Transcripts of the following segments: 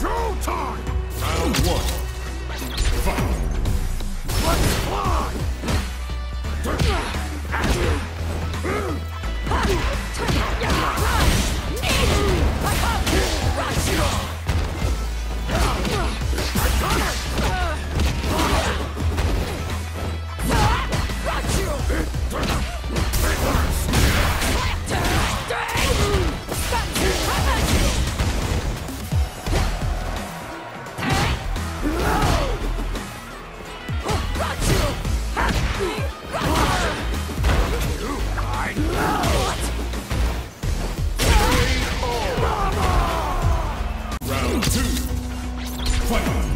Showtime! Round one. Fight. Ugh!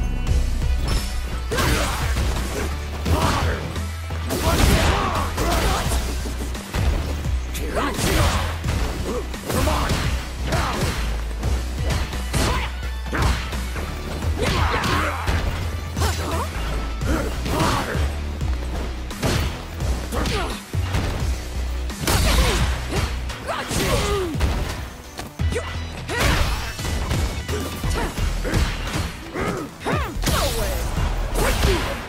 Stephen.